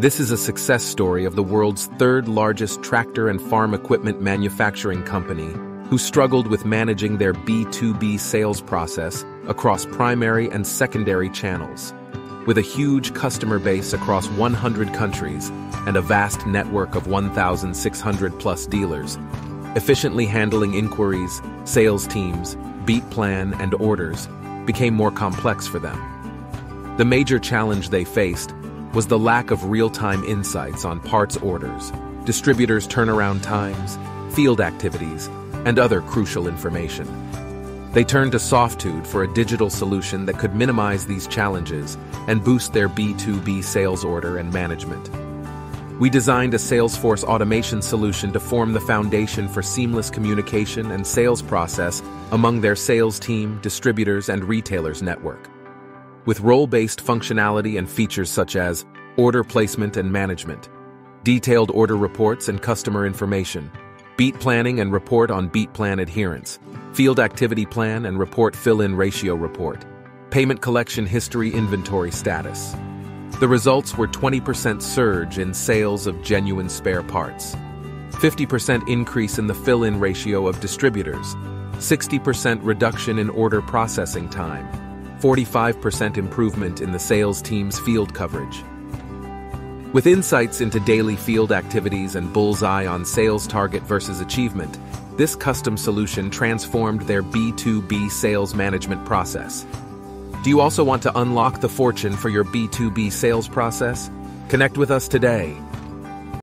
This is a success story of the world's third largest tractor and farm equipment manufacturing company who struggled with managing their B2B sales process across primary and secondary channels. With a huge customer base across 100 countries and a vast network of 1,600 plus dealers, efficiently handling inquiries, sales teams, beat plan, and orders became more complex for them. The major challenge they faced was the lack of real-time insights on parts orders, distributors' turnaround times, field activities, and other crucial information. They turned to Softude for a digital solution that could minimize these challenges and boost their B2B sales order and management. We designed a Salesforce automation solution to form the foundation for seamless communication and sales process among their sales team, distributors, and retailers network. With role-based functionality and features such as order placement and management, detailed order reports and customer information, beat planning and report on beat plan adherence, field activity plan and report fill-in ratio report, payment collection history inventory status. The results were 20% surge in sales of genuine spare parts, 50% increase in the fill-in ratio of distributors, 60% reduction in order processing time, 45% improvement in the sales team's field coverage, with insights into daily field activities and bullseye on sales target versus achievement, this custom solution transformed their B2B sales management process. Do you also want to unlock the fortune for your B2B sales process? Connect with us today